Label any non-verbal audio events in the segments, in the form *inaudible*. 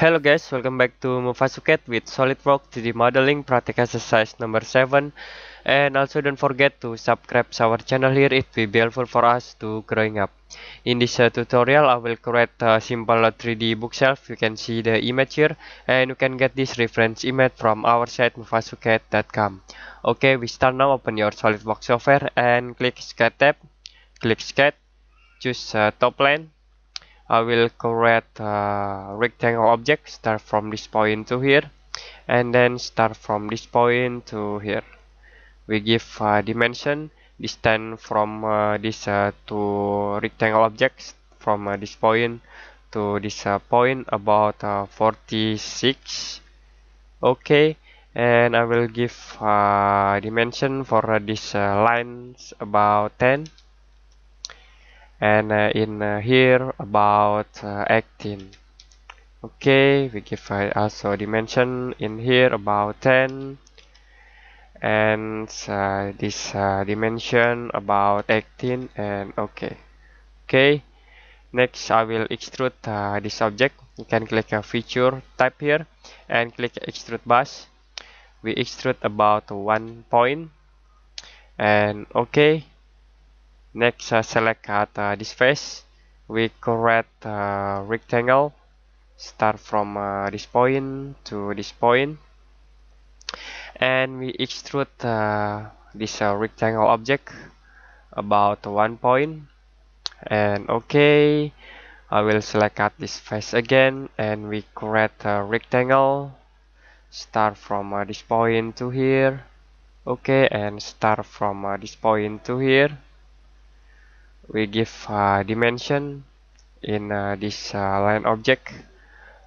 Hello guys, welcome back to Mufasuket with SolidWorks 3D Modeling Practice Exercise number 7 and also don't forget to subscribe our channel here, it will be helpful for us to growing up. In this uh, tutorial I will create a simple 3D bookshelf, you can see the image here and you can get this reference image from our site mufasuket.com. Okay, we start now, open your SolidWorks software and click Sketch tab, click Sketch, choose uh, top plane I will create a rectangle object start from this point to here and then start from this point to here. We give a dimension distance from uh, this uh, rectangle objects from uh, this point to this uh, point about uh, 46 okay and I will give dimension for uh, this lines about 10 and uh, in uh, here about uh, 18 okay we give also dimension in here about 10 and uh, this uh, dimension about 18 and okay. Okay next I will extrude uh, this object. You can click a feature type here and click extrude boss we extrude about one point. And okay Next, uh, select at uh, this face. We create a rectangle. Start from uh, this point to this point. And we extrude uh, this uh, rectangle object about one point. And okay, I will select at this face again. And we create a rectangle. Start from uh, this point to here. Okay, and start from this point to here we give a dimension in uh, this uh, line object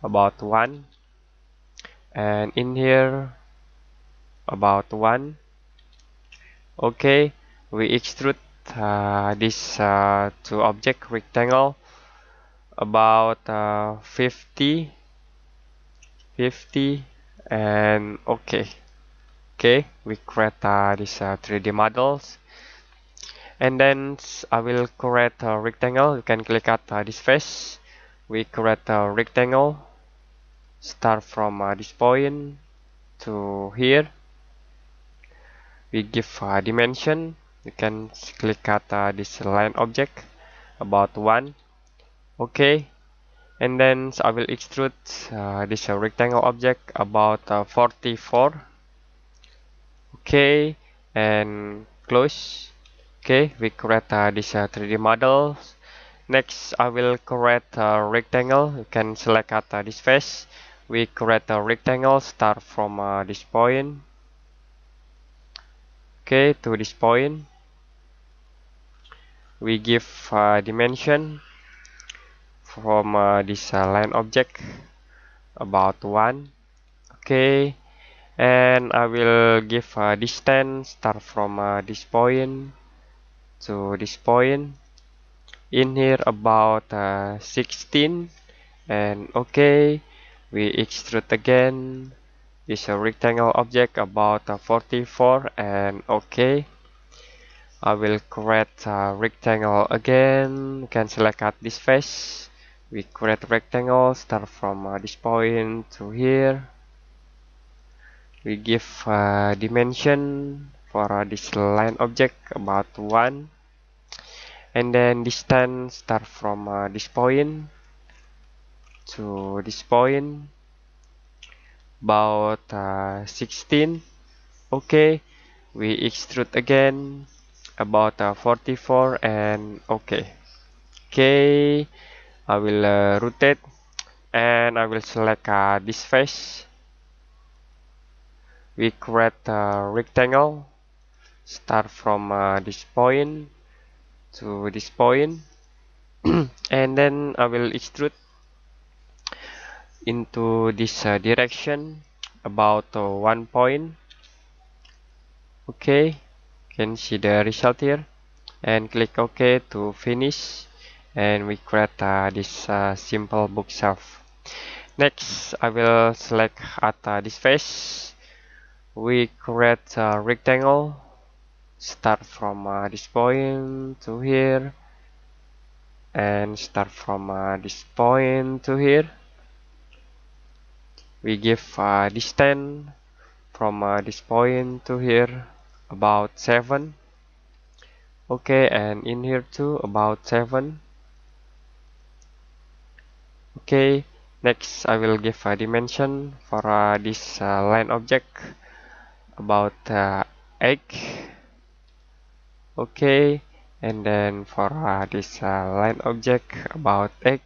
about 1 and in here about 1 okay we extrude uh, this uh, two object rectangle about uh, 50 50 and okay. Okay we create uh, this 3d models and then I will create a rectangle. You can click at uh, this face. We create a rectangle. Start from uh, this point to here. We give a dimension. You can click at uh, this line object about one. Okay. And then I will extrude uh, this uh, rectangle object about uh, 44 okay. And close okay we create uh, this uh, 3d model. Next I will create a rectangle. You can select at uh, this face. We create a rectangle start from uh, this point. Okay to this point. We give uh, dimension from uh, this line object about one. Okay and I will give a distance start from this point to this point in here about uh, 16 and okay we extrude again. This a rectangle object about uh, 44 and okay I will create a rectangle again. Can select at this face. We create rectangle start from uh, this point to here. We give uh, dimension for this line object about 1 and then distance start from uh, this point to this point. About uh, 16 okay we extrude again. About uh, 44 and okay. Okay I will uh, rotate and I will select uh, this face. We create a rectangle start from uh, this point to this point. *clears throat* And then I will extrude into this uh, direction about uh, one point. Okay can see the result here. And click OK to finish. And we create uh, this uh, simple bookshelf. Next I will select at uh, this face. We create a rectangle start from uh, this point to here and start from uh, this point to here. We give uh, distance from uh, this point to here about 7 okay and in here too about 7 okay next I will give a dimension for uh, this uh, line object about uh, 8 okay and then for uh, this uh, line object about 8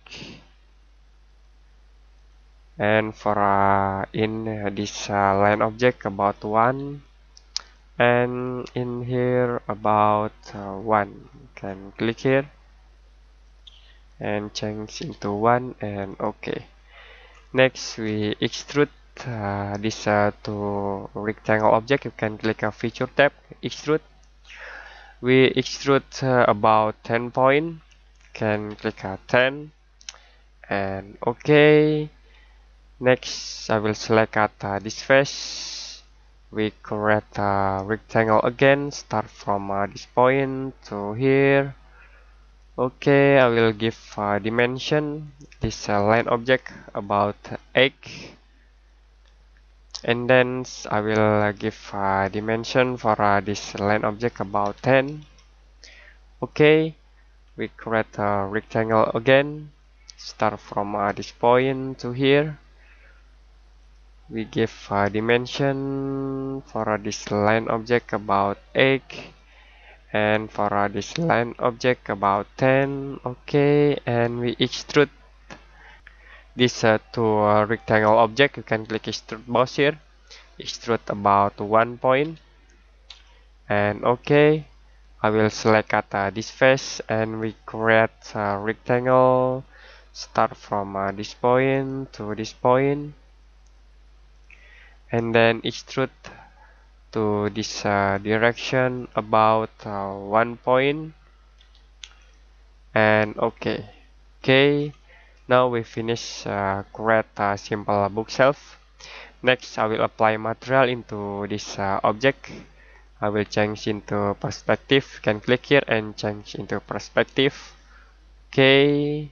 and for uh, in this uh, line object about 1 and in here about uh, 1 can click here. And change into 1 and okay. Next we extrude uh, this to rectangle object. You can click a feature tab extrude we extrude uh, about 10 point. Can click a 10 and okay. Next I will select at uh, this face. We create a rectangle again. Start from uh, this point to here. Okay I will give a dimension. This uh, line object about 8 and then I will uh, give a dimension for uh, this line object about 10 okay we create a rectangle again. Start from uh, this point to here. We give a dimension for this line object about 8 and for this line object about 10 okay and we extrude this uh, to a rectangle object you can click extrude boss here. Extrude about one point. And okay I will select at uh, this face and we create a rectangle. Start from uh, this point to this point. And then extrude to this uh, direction about uh, one point. And okay okay now we finish uh, create a simple bookshelf. Next I will apply material into this uh, object. I will change into perspective. Can click here and change into perspective. Okay.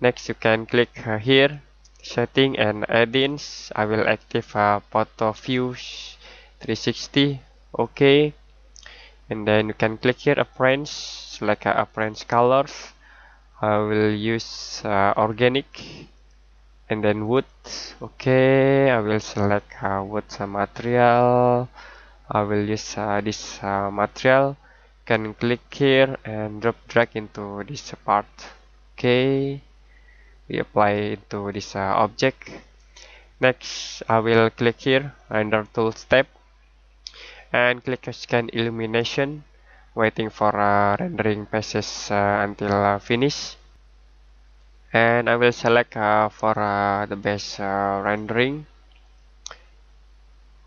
Next you can click uh, here. Setting and add-ins I will active uh, photo views 360 okay. And then you can click here appearance. Select uh, appearance colors I will use uh, organic and then wood. Okay I will select uh, wood uh, material. I will use uh, this uh, material. Can click here and drop drag into this part. Okay we apply to this uh, object. Next I will click here render tools tab and click scene illumination waiting for rendering passes uh, until uh, finish. And I will select uh, for the best rendering.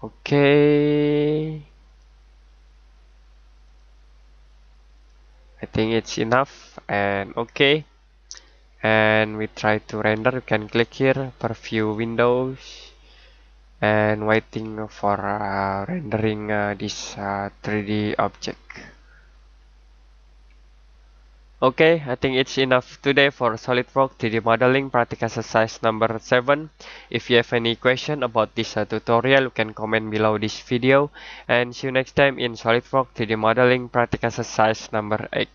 Okay. I think it's enough and okay. And we try to render. You can click here preview windows. And waiting for uh, rendering uh, this uh, 3d object okay i think it's enough today for solidworks 3d modeling practice exercise number 7 if you have any question about this uh, tutorial you can comment below this video. And see you next time in solidworks 3d modeling practice exercise number 8